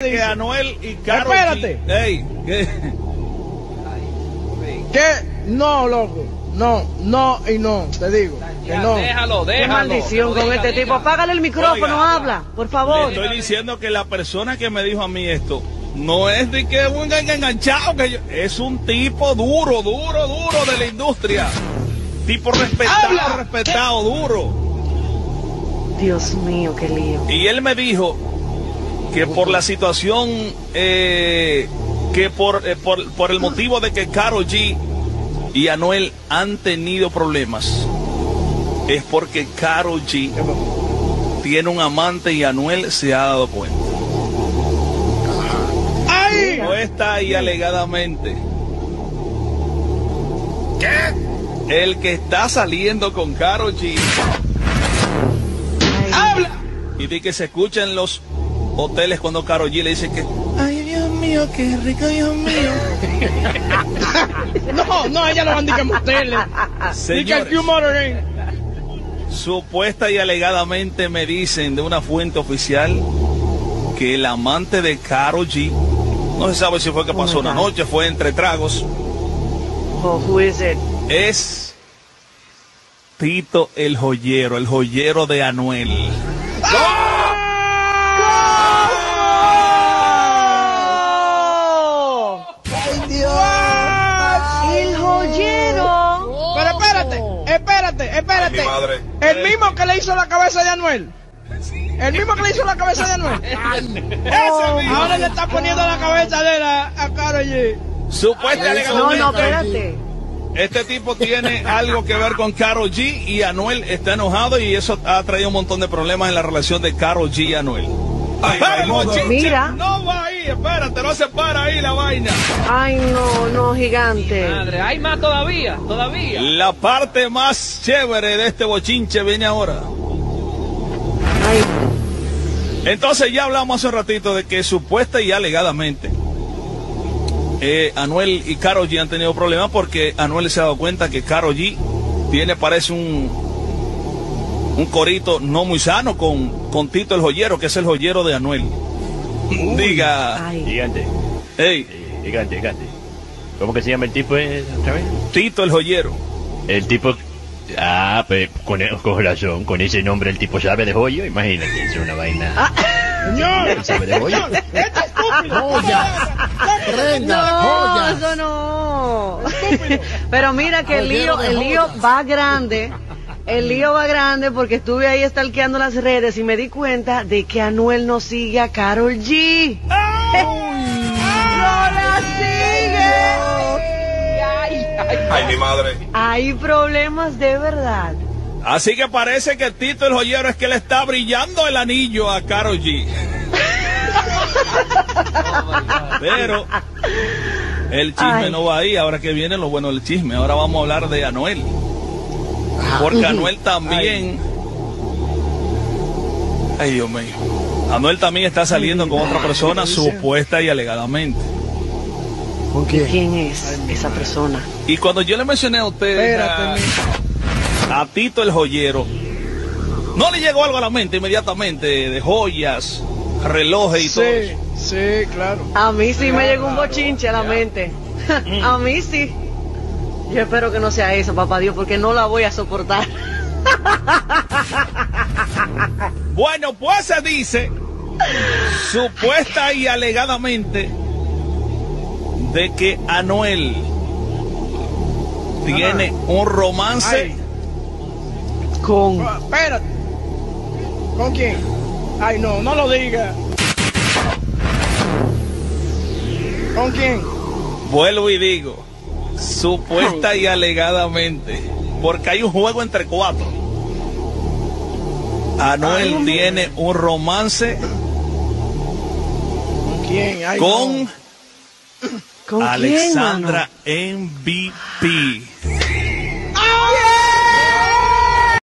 que Anuel y Karol Espérate. G- Ey, ¿qué? ¿Qué? No, loco. No, no y no, te digo. Que no. Déjalo, Qué déjalo. maldición con Diga, este diga. tipo. Apágale el micrófono, Oiga. habla, por Le favor. estoy diciendo que la persona que me dijo a mí esto no es de que un engan- enganchado, que yo- es un tipo duro, duro, duro de la industria. Tipo respetado, Habla. respetado, duro. Dios mío, qué lío. Y él me dijo que por la situación, eh, que por, eh, por, por el motivo de que Karol G y Anuel han tenido problemas, es porque Karol G tiene un amante y Anuel se ha dado cuenta. ¡Ay! Supuesta y alegadamente. ¿Qué? El que está saliendo con Karol G ¡Habla! y di que se escucha en los hoteles cuando Karol G le dice que ay Dios mío qué rico Dios mío No, no, ella lo van a señores que Motoring. supuesta y alegadamente me dicen de una fuente oficial que el amante de Karol G no se sabe si fue que Oh pasó my una noche fue entre tragos Oh, who is it? es Tito el joyero el joyero de Anuel ¡Oh! Espérate, espérate. Ay, mi madre. El mismo que le hizo la cabeza de Anuel. El mismo que le hizo la cabeza de Anuel. Ahora le está poniendo la cabeza de la a Karol G. supuesta y No, no, espérate. Este tipo tiene algo que ver con Karol G y Anuel está enojado y eso ha traído un montón de problemas en la relación de Karol G y Anuel. Bochinche Mira. No va ahí, espérate, no se para ahí la vaina. Ay, no, no, gigante. Madre, hay más todavía, todavía. La parte más chévere de este bochinche viene ahora. Ay, Entonces ya hablamos hace un ratito de que supuesta y alegadamente eh, Anuel y Karol G han tenido problemas porque Anuel se ha dado cuenta que Karol G tiene parece un un corito no muy sano con, con Tito el joyero, que es el joyero de Anuel. Diga, ay. Gigante, Eh, sí, gigante, gigante. ¿Cómo que se llama el tipo eh, otra vez? Tito el joyero. El tipo... Ah, pues con, con razón, con ese nombre el tipo sabe de joyo, imagínate, es una vaina... Señor, Él sabe de joyo. señor, este estúpido. No, eso no. Pero mira que el lío, el lío va grande. El lío va grande porque estuve ahí stalkeando las redes y me di cuenta de que Anuel no sigue a Carol G. ¡No la sigue! Ay, mi madre. Hay problemas de verdad. Así que parece que Tito el joyero es que le está brillando el anillo a Karol G. Pero el chisme Ay. no va ahí, ahora que viene lo bueno del chisme. Ahora vamos a hablar de Anuel. Porque Anuel también... Ay, Dios mío. Anuel también está saliendo con otra persona supuesta y alegadamente. ¿Con quién? ¿Quién es esa persona? Y cuando yo le mencioné a ustedes a, Espérate, a Tito el joyero, no le llegó algo a la mente inmediatamente de joyas, relojes y todo Sí, eso. sí, claro. A mí sí me llegó un bochinche a la mente. a mí sí. Yo espero que no sea eso, papá Dios, porque no la voy a soportar. Bueno, pues se dice, supuesta y alegadamente, de que Anuel tiene un romance Ay. Con. Ah, Espérate. ¿Con quién? Ay, no, no lo diga. ¿Con quién? Vuelvo y digo, supuesta y alegadamente, porque hay un juego entre cuatro. Anuel tiene un romance ¿Con quién? Ay, con no. ¿Con Alexandra quién, MVP.